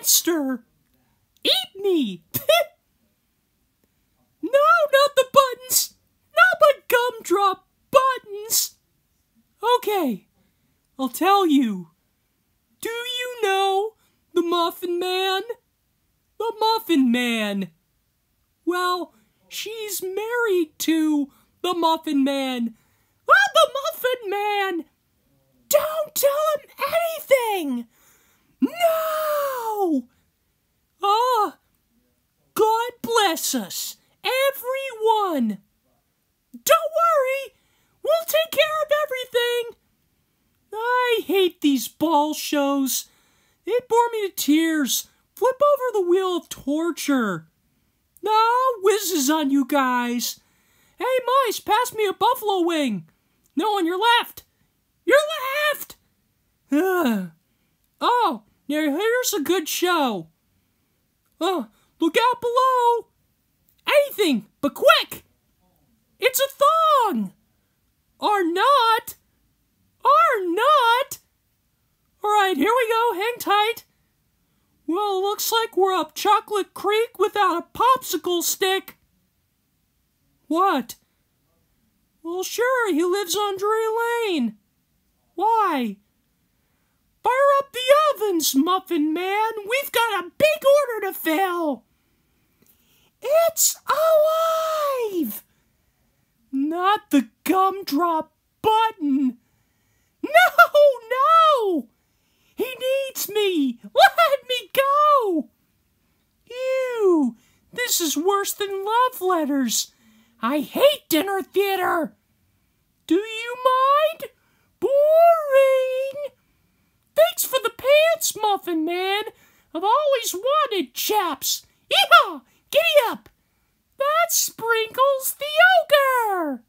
monster! Eat me! no, not the buttons! Not my gumdrop buttons! Okay, I'll tell you. Do you know the Muffin Man? The Muffin Man. Well, she's married to the Muffin Man. Oh, the Muffin Man! Don't tell him anything! No! Ah, God bless us, everyone. Don't worry, we'll take care of everything. I hate these ball shows. They bore me to tears. Flip over the wheel of torture. No, whizzes on you guys. Hey, mice, pass me a buffalo wing. No, on your left. Your left. Ugh. Oh, now here's a good show. Oh, look out below. Anything, but quick. It's a thong. Or not. Or not. All right, here we go. Hang tight. Well, looks like we're up Chocolate Creek without a popsicle stick. What? Well, sure, he lives on Drury Lane. Why? Fire up the ovens, Muffin Man. We've got a big order to fill. It's alive! Not the gumdrop button. No, no! He needs me! Let me go! Ew! This is worse than love letters. I hate dinner theater. Do you mind? Boring. Thanks for the pants, Muffin Man. I've always wanted chaps. Yeehaw! Giddy up! That's Sprinkles the Ogre!